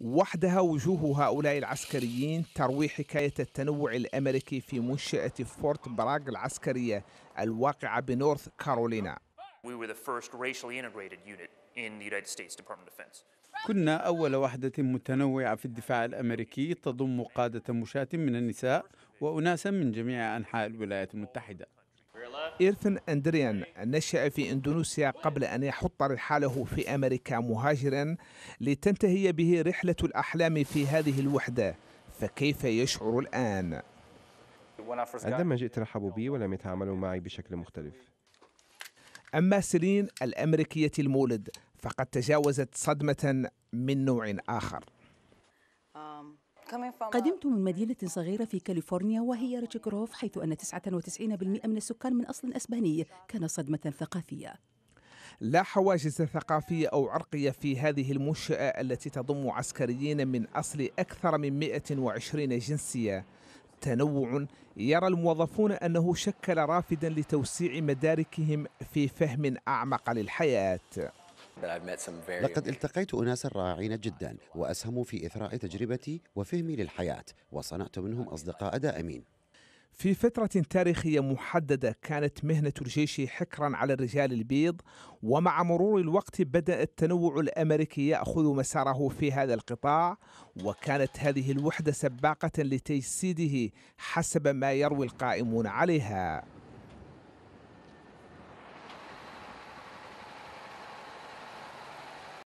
وحدها وجوه هؤلاء العسكريين تروي حكاية التنوع الأمريكي في منشأة فورت براغ العسكرية الواقعة بنورث كارولينا We were the first racially integrated unit in the United States Department of Defense. كنا أول وحدة متنوعة في الدفاع الأمريكي تضم قادة مشاة من النساء وأناسا من جميع أنحاء الولايات المتحدة إيرثن أندريان نشأ في إندونيسيا قبل أن يحط رحاله في أمريكا مهاجرا لتنتهي به رحلة الأحلام في هذه الوحدة فكيف يشعر الآن؟ عندما جئت رحبوا بي ولم يتعاملوا معي بشكل مختلف أما سيلين الأمريكية المولد فقد تجاوزت صدمة من نوع آخر قدمت من مدينة صغيرة في كاليفورنيا وهي ريتش جروف حيث أن 99% من السكان من أصل أسباني كان صدمة ثقافية. لا حواجز ثقافية أو عرقية في هذه المنشأة التي تضم عسكريين من أصل أكثر من 120 جنسية. تنوع يرى الموظفون أنه شكل رافدا لتوسيع مداركهم في فهم أعمق للحياة. لقد التقيت أناسا رائعين جدا وأسهموا في إثراء تجربتي وفهمي للحياة وصنعت منهم أصدقاء دائمين. في فترة تاريخية محددة كانت مهنة الجيش حكرا على الرجال البيض ومع مرور الوقت بدأ التنوع الأمريكي يأخذ مساره في هذا القطاع وكانت هذه الوحدة سباقة لتجسيده حسب ما يروي القائمون عليها.